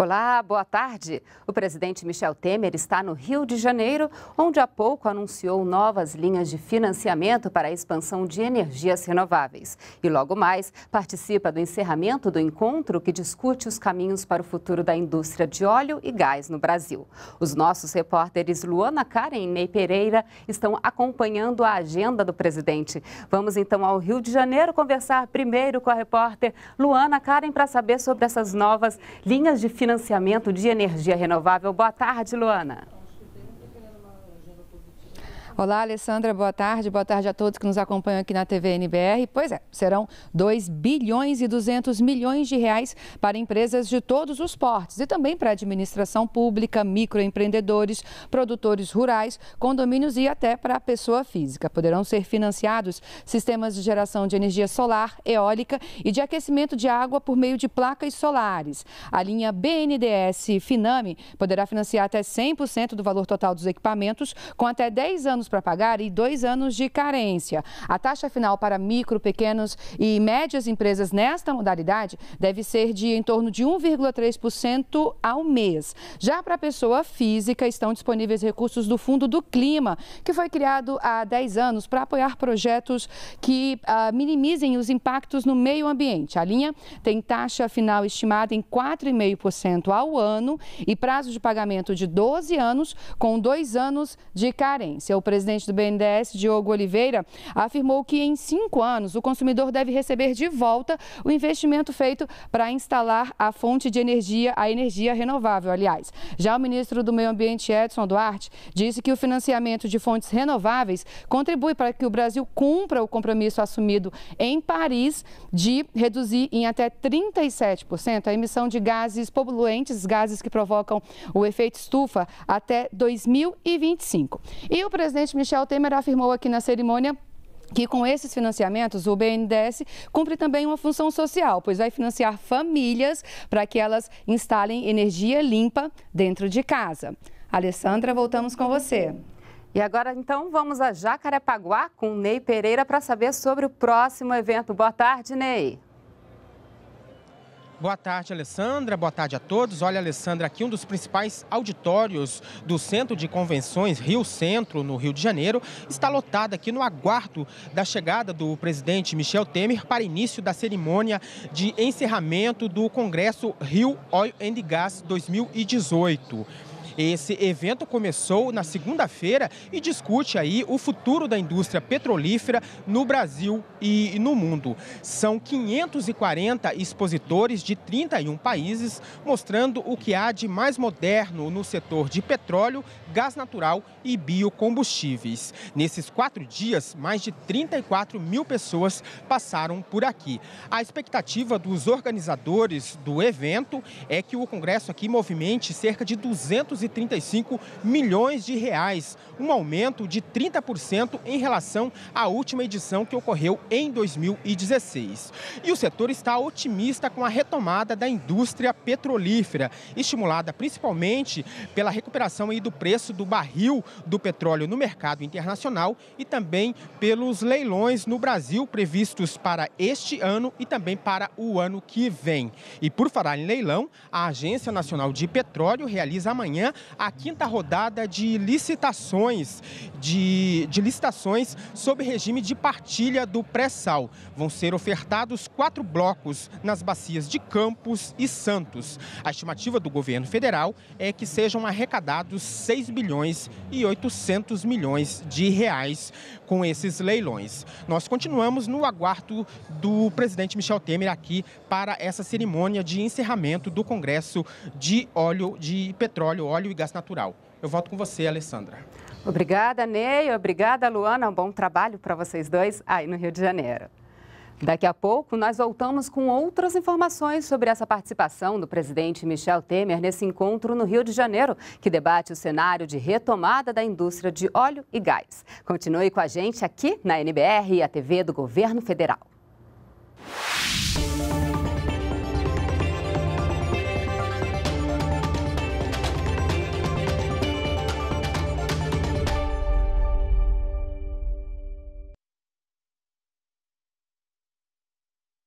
Olá, boa tarde. O presidente Michel Temer está no Rio de Janeiro, onde há pouco anunciou novas linhas de financiamento para a expansão de energias renováveis. E logo mais participa do encerramento do encontro que discute os caminhos para o futuro da indústria de óleo e gás no Brasil. Os nossos repórteres Luana Karen e Ney Pereira estão acompanhando a agenda do presidente. Vamos então ao Rio de Janeiro conversar primeiro com a repórter Luana Karen para saber sobre essas novas linhas de financiamento financiamento de energia renovável. Boa tarde, Luana. Olá, Alessandra, boa tarde. Boa tarde a todos que nos acompanham aqui na TV NBR. Pois é, serão 2 bilhões e 200 milhões de reais para empresas de todos os portes e também para administração pública, microempreendedores, produtores rurais, condomínios e até para a pessoa física. Poderão ser financiados sistemas de geração de energia solar, eólica e de aquecimento de água por meio de placas solares. A linha BNDES Finame poderá financiar até 100% do valor total dos equipamentos com até 10 anos para pagar e dois anos de carência. A taxa final para micro, pequenos e médias empresas nesta modalidade deve ser de em torno de 1,3% ao mês. Já para a pessoa física, estão disponíveis recursos do Fundo do Clima, que foi criado há 10 anos para apoiar projetos que uh, minimizem os impactos no meio ambiente. A linha tem taxa final estimada em 4,5% ao ano e prazo de pagamento de 12 anos, com dois anos de carência. O presidente do BNDES, Diogo Oliveira, afirmou que em cinco anos o consumidor deve receber de volta o investimento feito para instalar a fonte de energia, a energia renovável, aliás. Já o ministro do Meio Ambiente, Edson Duarte, disse que o financiamento de fontes renováveis contribui para que o Brasil cumpra o compromisso assumido em Paris de reduzir em até 37% a emissão de gases poluentes, gases que provocam o efeito estufa, até 2025. E o presidente presidente Michel Temer afirmou aqui na cerimônia que com esses financiamentos o BNDES cumpre também uma função social, pois vai financiar famílias para que elas instalem energia limpa dentro de casa. Alessandra, voltamos com você. E agora, então, vamos a Jacarepaguá com Ney Pereira para saber sobre o próximo evento. Boa tarde, Ney. Boa tarde, Alessandra. Boa tarde a todos. Olha, Alessandra, aqui um dos principais auditórios do Centro de Convenções Rio Centro, no Rio de Janeiro, está lotado aqui no aguardo da chegada do presidente Michel Temer para início da cerimônia de encerramento do Congresso Rio Oil and Gas 2018. Esse evento começou na segunda-feira e discute aí o futuro da indústria petrolífera no Brasil e no mundo. São 540 expositores de 31 países mostrando o que há de mais moderno no setor de petróleo, gás natural e biocombustíveis. Nesses quatro dias, mais de 34 mil pessoas passaram por aqui. A expectativa dos organizadores do evento é que o Congresso aqui movimente cerca de 200 235 milhões de reais, um aumento de 30% em relação à última edição que ocorreu em 2016. E o setor está otimista com a retomada da indústria petrolífera, estimulada principalmente pela recuperação do preço do barril do petróleo no mercado internacional e também pelos leilões no Brasil previstos para este ano e também para o ano que vem. E por falar em leilão, a Agência Nacional de Petróleo realiza a quinta rodada de licitações, de, de licitações sob regime de partilha do pré-sal. Vão ser ofertados quatro blocos nas bacias de Campos e Santos. A estimativa do governo federal é que sejam arrecadados 6 bilhões e 800 milhões de reais com esses leilões. Nós continuamos no aguardo do presidente Michel Temer aqui para essa cerimônia de encerramento do Congresso de óleo de petróleo, óleo óleo e gás natural. Eu volto com você, Alessandra. Obrigada, Ney. Obrigada, Luana. Um bom trabalho para vocês dois aí no Rio de Janeiro. Daqui a pouco, nós voltamos com outras informações sobre essa participação do presidente Michel Temer nesse encontro no Rio de Janeiro, que debate o cenário de retomada da indústria de óleo e gás. Continue com a gente aqui na NBR e a TV do Governo Federal.